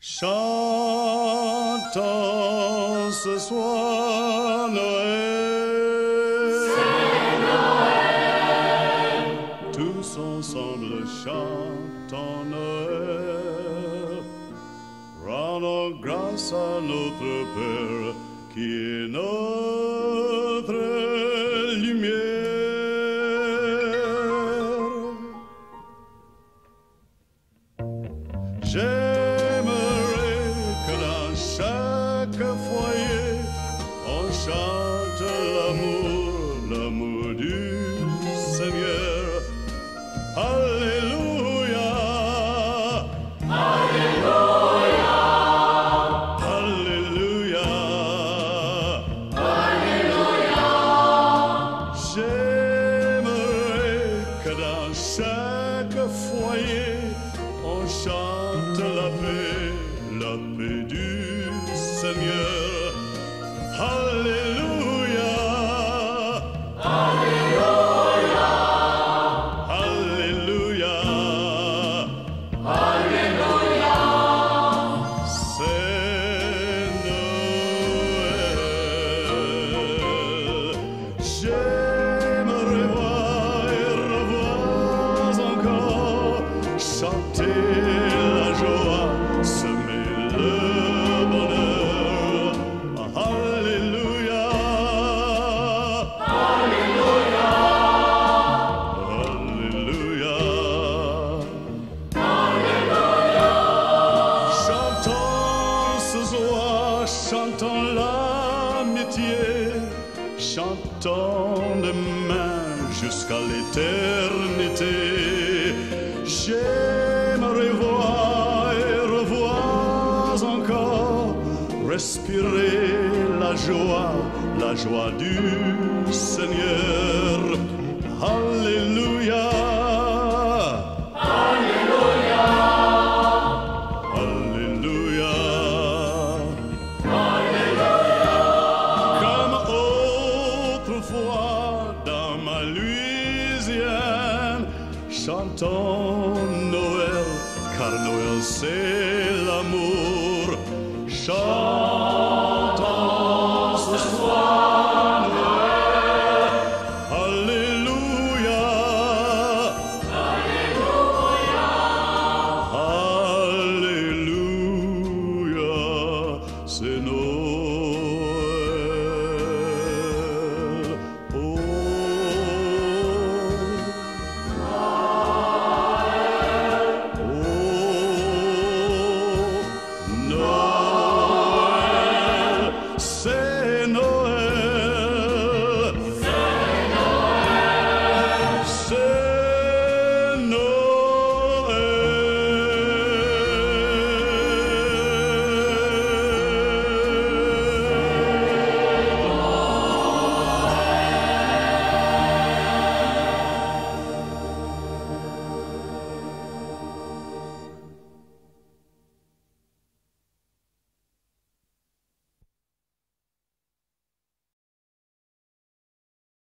Chantons ce soir Noël. Tous ensemble chantons Noël. Rendons grâce à notre Père qui est notre lumière. J'aimerais chaque foyer, on chante l'amour, l'amour du Seigneur. Alléluia. Alléluia. J'aimerais que dans chaque foyer, on chante la paix, la paix du Seigneur. Alléluia. L'amitié, chantons demain jusqu'à l'éternité. J'aimerais voir et revoir encore, respirer la joie, la joie du Seigneur. Alléluia. Ma Louisiane, chantons Noël, car Noël c'est l'amour. Chantons